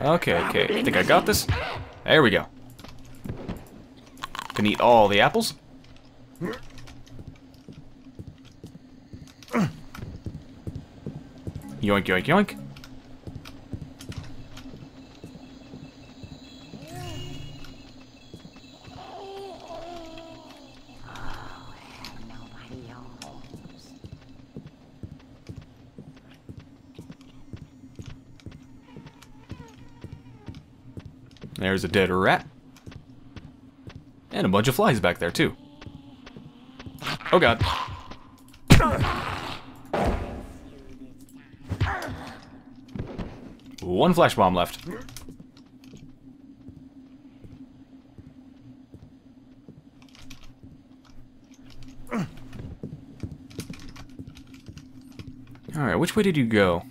Okay, okay. I think I got this. There we go. Can eat all the apples. Yoink, yoink, yoink. There's a dead rat. And a bunch of flies back there, too. Oh god. One flash bomb left. Alright, which way did you go?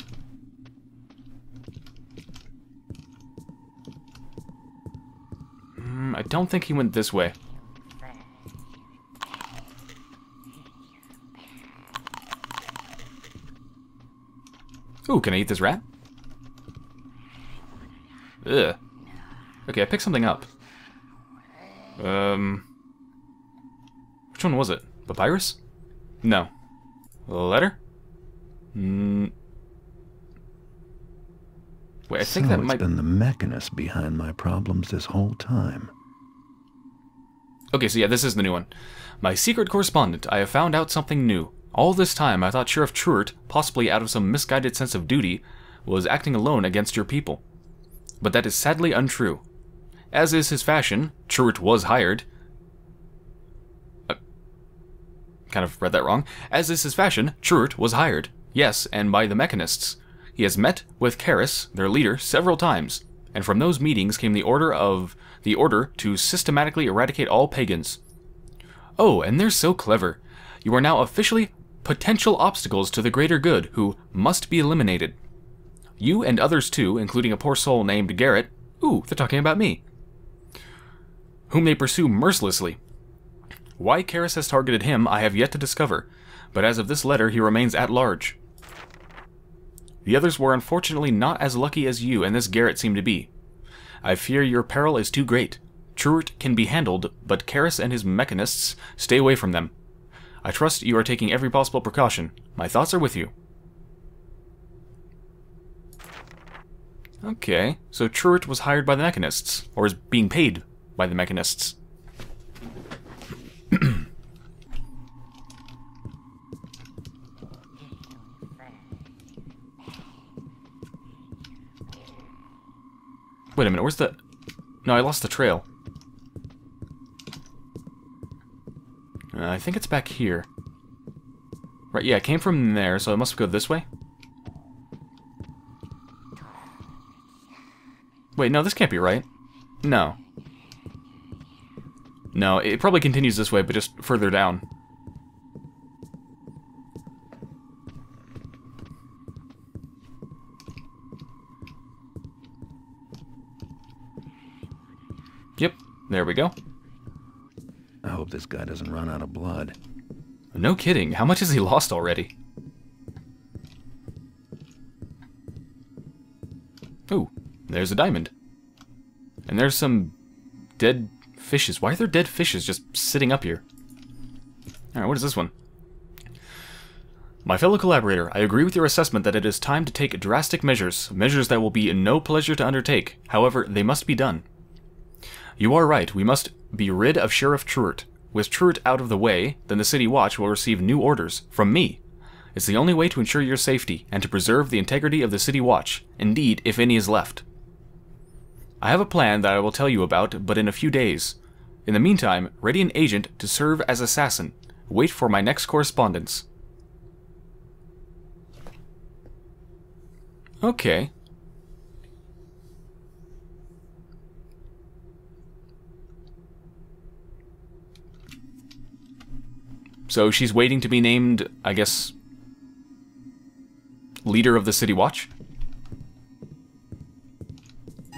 Mm, I don't think he went this way. Ooh, can I eat this rat? Ugh. Okay, I picked something up. Um... Which one was it? Papyrus? No. A letter? Mm. Wait, I think
so
that
it's
might...
been the mechanist behind my problems this whole time.
Okay, so yeah, this is the new one. My secret correspondent, I have found out something new. All this time, I thought Sheriff Truart, possibly out of some misguided sense of duty, was acting alone against your people. But that is sadly untrue. As is his fashion, Truart was hired. Uh, kind of read that wrong. As is his fashion, Truart was hired. Yes, and by the Mechanists. He has met with Karras, their leader, several times, and from those meetings came the order of the order to systematically eradicate all pagans. Oh, and they're so clever. You are now officially potential obstacles to the greater good, who must be eliminated. You and others too, including a poor soul named Garrett, ooh, they're talking about me, whom they pursue mercilessly. Why Karras has targeted him, I have yet to discover, but as of this letter, he remains at large. The others were unfortunately not as lucky as you and this Garrett seem to be. I fear your peril is too great. Truart can be handled, but Karras and his mechanists, stay away from them. I trust you are taking every possible precaution. My thoughts are with you. Okay, so Truart was hired by the mechanists, or is being paid by the mechanists. Wait a minute, where's the... No, I lost the trail. Uh, I think it's back here. Right, yeah, it came from there, so it must go this way. Wait, no, this can't be right. No. No, it probably continues this way, but just further down. There we go.
I hope this guy doesn't run out of blood.
No kidding. How much has he lost already? Ooh, there's a diamond. And there's some dead fishes. Why are there dead fishes just sitting up here? Alright, what is this one? My fellow collaborator, I agree with your assessment that it is time to take drastic measures, measures that will be no pleasure to undertake. However, they must be done. You are right, we must be rid of Sheriff Truart. With Truart out of the way, then the City Watch will receive new orders, from me. It's the only way to ensure your safety, and to preserve the integrity of the City Watch, indeed, if any is left. I have a plan that I will tell you about, but in a few days. In the meantime, ready an agent to serve as assassin. Wait for my next correspondence. Okay. So she's waiting to be named, I guess, leader of the City Watch? I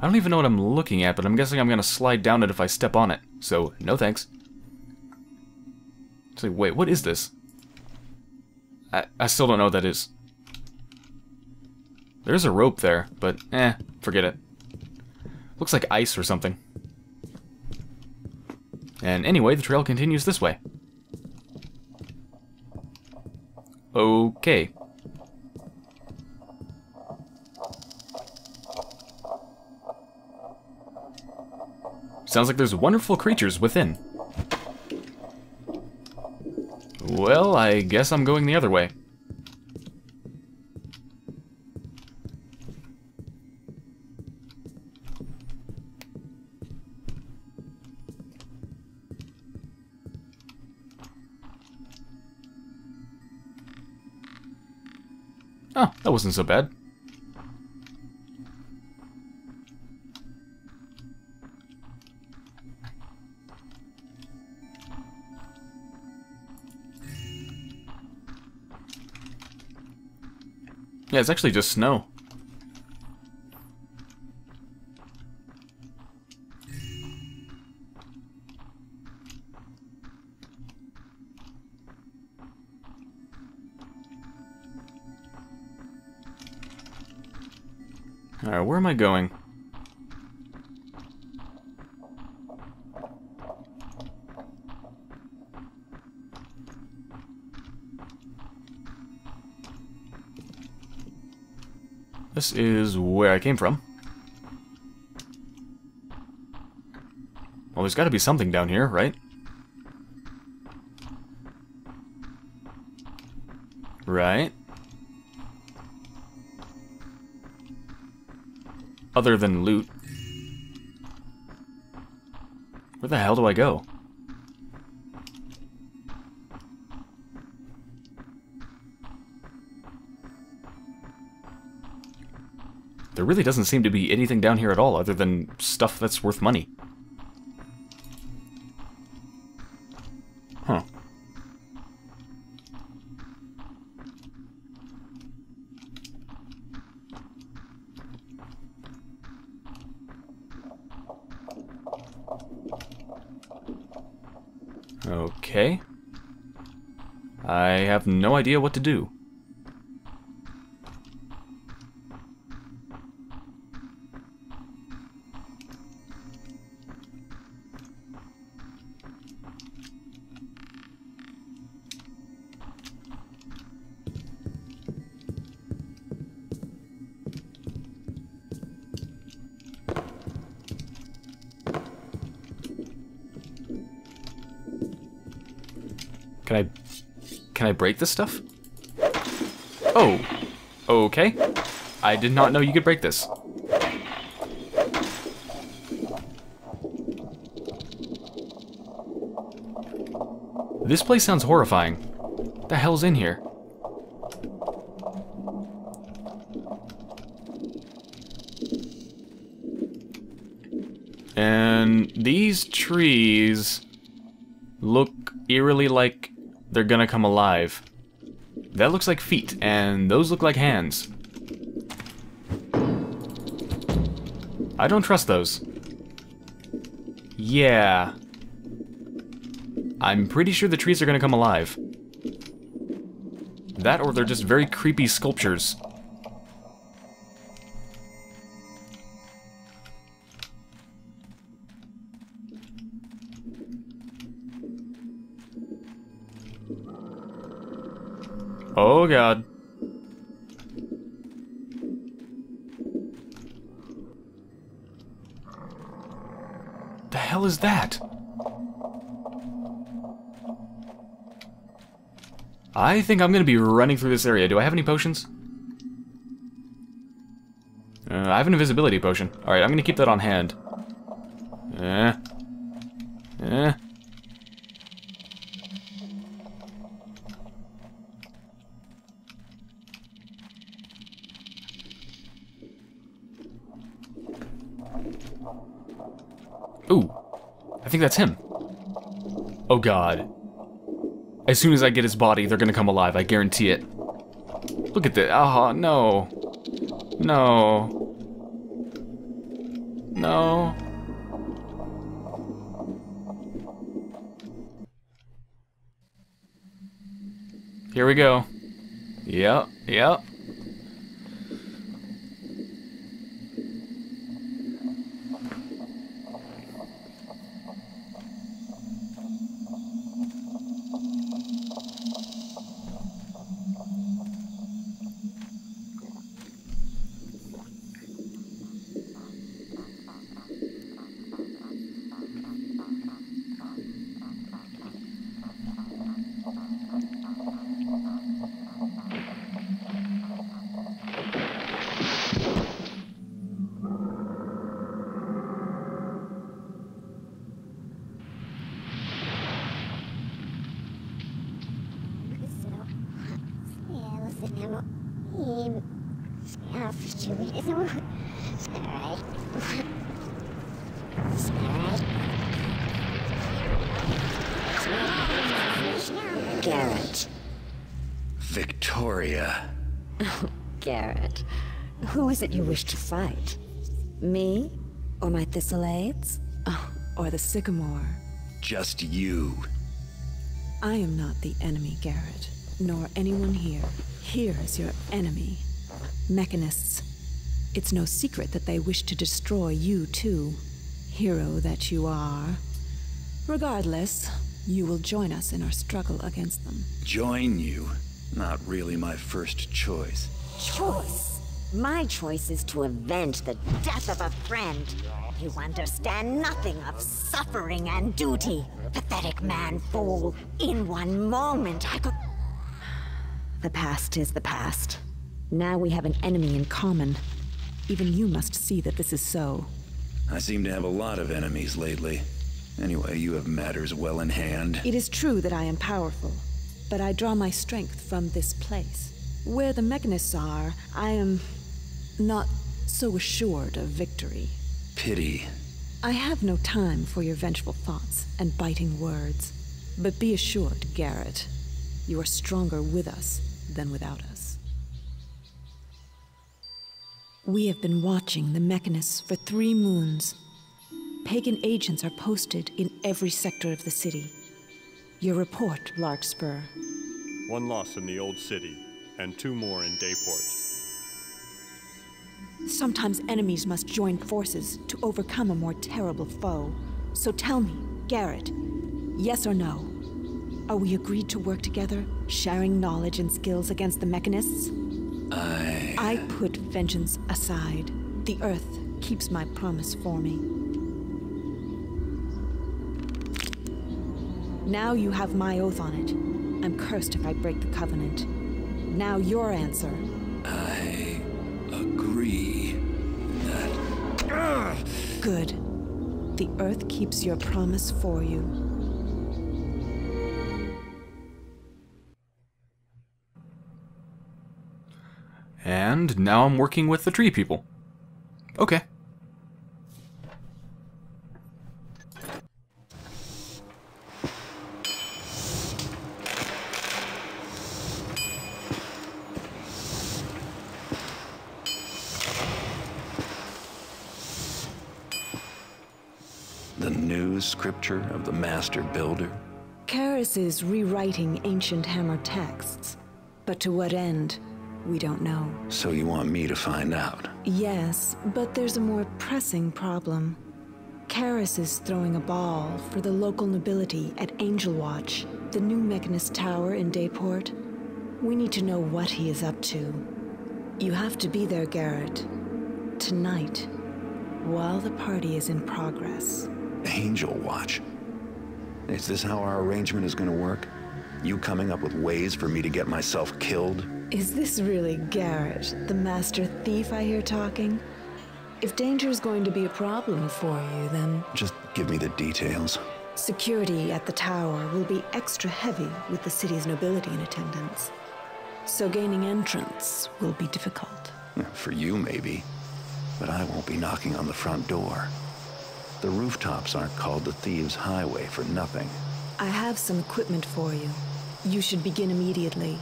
don't even know what I'm looking at, but I'm guessing I'm to slide down it if I step on it. So, no thanks. So, wait, what is this? I, I still don't know what that is. There's a rope there, but eh, forget it. Looks like ice or something. And anyway, the trail continues this way. Okay. Sounds like there's wonderful creatures within. Well, I guess I'm going the other way. Oh, that wasn't so bad. Yeah, it's actually just snow. Am I going? This is where I came from. Well, there's got to be something down here, right? Right. Other than loot. Where the hell do I go? There really doesn't seem to be anything down here at all other than stuff that's worth money. No idea what to do. Break this stuff? Oh. Okay. I did not know you could break this. This place sounds horrifying. What the hell's in here? And these trees look eerily like they're gonna come alive. That looks like feet, and those look like hands. I don't trust those. Yeah. I'm pretty sure the trees are gonna come alive. That or they're just very creepy sculptures. Oh god. The hell is that? I think I'm gonna be running through this area. Do I have any potions? Uh, I have an invisibility potion. Alright, I'm gonna keep that on hand. Eh. Eh. Ooh. I think that's him. Oh god. As soon as I get his body, they're gonna come alive. I guarantee it. Look at this. Oh, no. No. No. Here we go. Yep, yep.
Garrett.
Victoria.
Garrett. Who is it you wish to fight? Me? Or my Thistlades? Oh, ah, or the Sycamore?
Just you.
I am not the enemy, Garrett, nor anyone here. Here is your enemy. Mechanists. It's no secret that they wish to destroy you, too. Hero that you are. Regardless, you will join us in our struggle against them.
Join you? Not really my first choice.
Choice? My choice is to avenge the death of a friend. You understand nothing of suffering and duty. Pathetic man fool. In one moment I could...
The past is the past. Now we have an enemy in common. Even you must see that this is so.
I seem to have a lot of enemies lately. Anyway, you have matters well in hand.
It is true that I am powerful, but I draw my strength from this place. Where the mechanists are, I am not so assured of victory.
Pity.
I have no time for your vengeful thoughts and biting words. But be assured, Garrett, you are stronger with us than without us. We have been watching the mechanists for three moons. Pagan agents are posted in every sector of the city. Your report, Larkspur.
One loss in the old city, and two more in Dayport.
Sometimes enemies must join forces to overcome a more terrible foe. So tell me, Garrett, yes or no? Are we agreed to work together, sharing knowledge and skills against the mechanists?
I...
I put vengeance aside. The Earth keeps my promise for me. Now you have my oath on it. I'm cursed if I break the covenant. Now your answer.
I agree that... Ah!
Good. The Earth keeps your promise for you.
And now I'm working with the tree people. Okay.
The new scripture of the Master Builder?
Karras is rewriting ancient Hammer texts. But to what end? We don't know.
So you want me to find out?
Yes, but there's a more pressing problem. Karras is throwing a ball for the local nobility at Angel Watch, the new Mechanist Tower in Dayport. We need to know what he is up to. You have to be there, Garrett. Tonight, while the party is in progress.
Angel Watch? Is this how our arrangement is gonna work? You coming up with ways for me to get myself killed?
Is this really Garrett, the master thief I hear talking? If danger is going to be a problem for you, then
Just give me the details.
security at the tower will be extra heavy with the city's nobility in attendance. So gaining entrance will be difficult.
For you, maybe. But I won't be knocking on the front door. The rooftops aren't called the Thieves' Highway for nothing.
I have some equipment for you. You should begin immediately.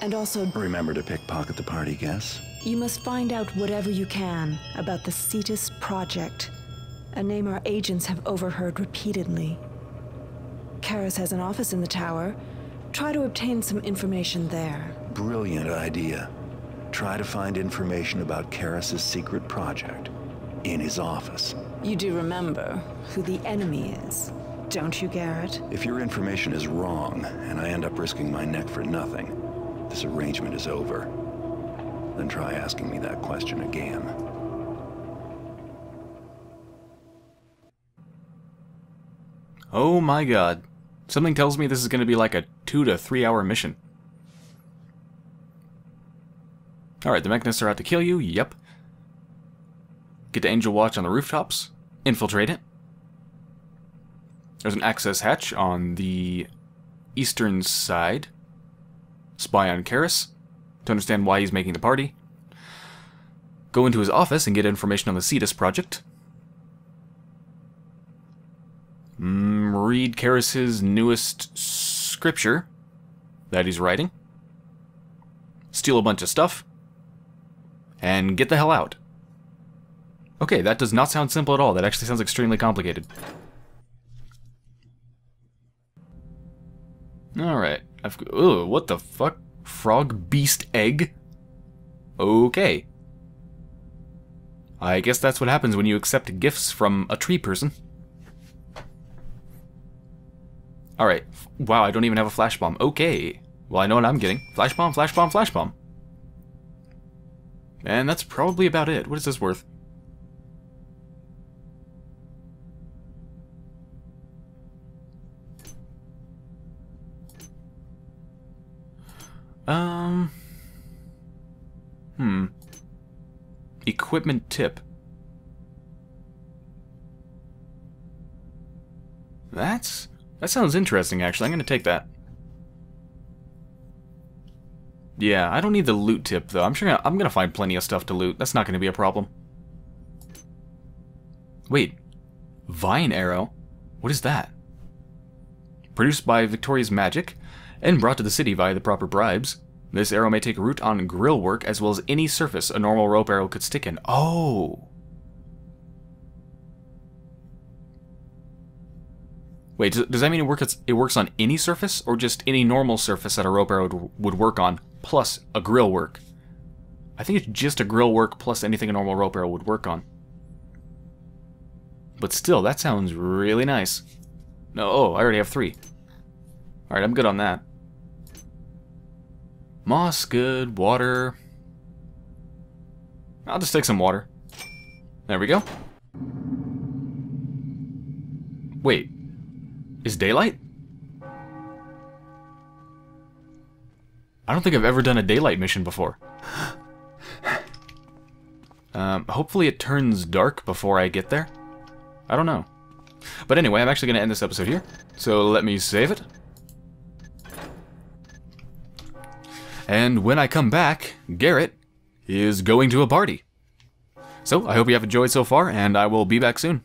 And also,
Remember to pickpocket the party guests?
you must find out whatever you can about the Cetus Project, a name our agents have overheard repeatedly. Karras has an office in the tower. Try to obtain some information there.
Brilliant idea. Try to find information about Karras' secret project in his office.
You do remember who the enemy is, don't you, Garrett?
If your information is wrong, and I end up risking my neck for nothing, this arrangement is over. Then try asking me that question again.
Oh my god. Something tells me this is going to be like a two to three hour mission. Alright, the mechanists are out to kill you. Yep. Get to Angel Watch on the rooftops. Infiltrate it. There's an access hatch on the eastern side. Spy on Karras to understand why he's making the party. Go into his office and get information on the Cetus project. Mm, read Karras's newest scripture that he's writing. Steal a bunch of stuff. And get the hell out. Okay, that does not sound simple at all. That actually sounds extremely complicated. Alright. I've... Ugh, what the fuck? Frog beast egg? Okay. I guess that's what happens when you accept gifts from a tree person. Alright. Wow, I don't even have a flash bomb. Okay. Well, I know what I'm getting. Flash bomb, flash bomb, flash bomb. And that's probably about it. What is this worth? Um. Hmm. Equipment tip. That's that sounds interesting. Actually, I'm gonna take that. Yeah, I don't need the loot tip though. I'm sure I'm gonna find plenty of stuff to loot. That's not gonna be a problem. Wait, Vine Arrow? What is that? Produced by Victoria's Magic and brought to the city via the proper bribes. This arrow may take root on grill work as well as any surface a normal rope arrow could stick in. Oh! Wait, does, that mean it works, it works on any surface, or just any normal surface that a rope arrow would, would work on, plus a grill work? I think it's just a grill work plus anything a normal rope arrow would work on. But still, that sounds really nice. No, oh, I already have three. Alright, I'm good on that. Moss, good. Water. I'll just take some water. There we go. Wait. Is daylight? I don't think I've ever done a daylight mission before. um, hopefully it turns dark before I get there. I don't know. But anyway, I'm actually going to end this episode here. So let me save it. And when I come back, Garrett is going to a party. So I hope you have enjoyed so far, and I will be back soon.